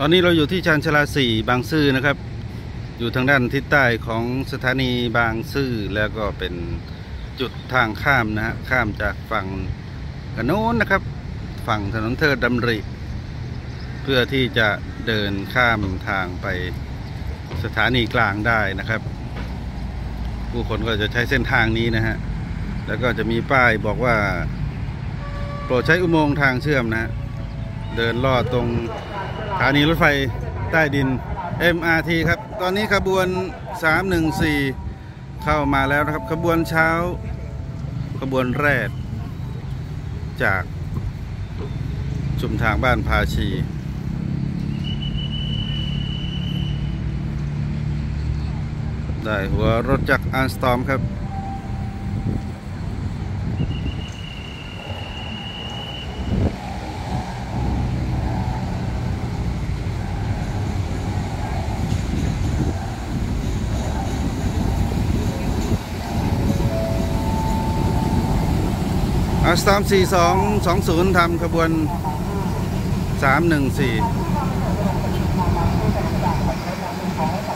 ตอนนี้เราอยู่ที่ชานชาลาสี่บางซื่อนะครับ อยู่ทางด้านทิศใต้ของสถานีบางซื่อแล้วก็เป็นจุดทางข้ามนะฮะข้ามจากฝั่งกันโน้นนะครับ ฝั่งถนนเทิดดำริ เพื่อที่จะเดินข้ามทางไปสถานีกลางได้นะครับ ผู้คนก็จะใช้เส้นทางนี้นะฮะแล้วก็จะมีป้ายบอกว่า โปรดใช้อุโมงค์ทางเชื่อมนะ เดินลอดตรง สถานีรถไฟใต้ดิน MRT ครับ ตอนนี้ขบวน 314 เข้ามาแล้วนะครับ ขบวนเช้า ขบวนแรก จากชุมทางบ้านภาชี ได้หัวรถจากอันสตอมครับ อัสตาม4220ทำขบวน314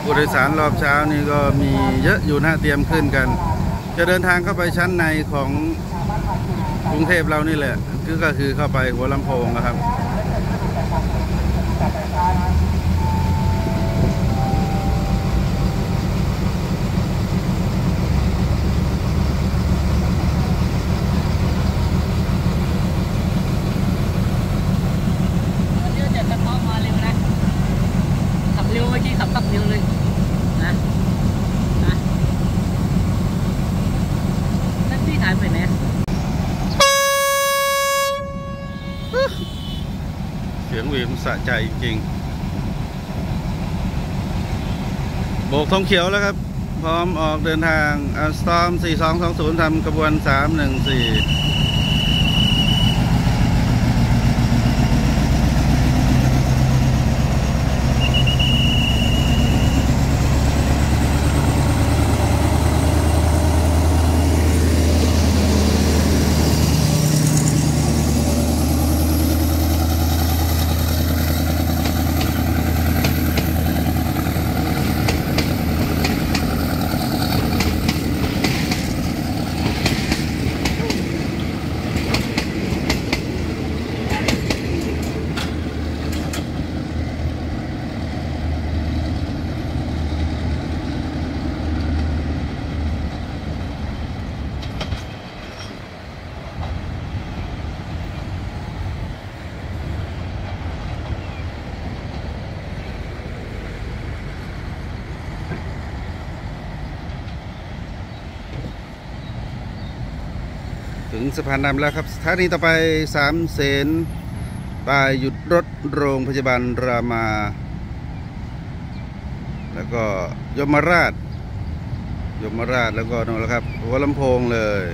ผู้โดยสารรอบเช้านี่ก็มีเยอะอยู่หน้าเตรียมขึ้นกัน จะเดินทางเข้าไปชั้นในของกรุงเทพเรานี่แหละก็คือเข้าไปหัวลำโพงนะครับ เดี๋ยวจะกระเทาะมาเร็วนะ ขับเร็วเมื่อกี้ขับขับเร็วเลย นะนะแท็กซี่หายไปไหน เสียงหวีมสะใจจริง โบกธงเขียวแล้วครับ พร้อมออกเดินทางอัสตอม 4220ทำขบวน 314 ถึงสะพานดำแล้วครับสถานีต่อไปสามเสนป้ายหยุดรถโรงพยาบาลรามา แล้วก็ยมราช ยมราชแล้วก็นั่นแหละครับหัวลำโพงเลย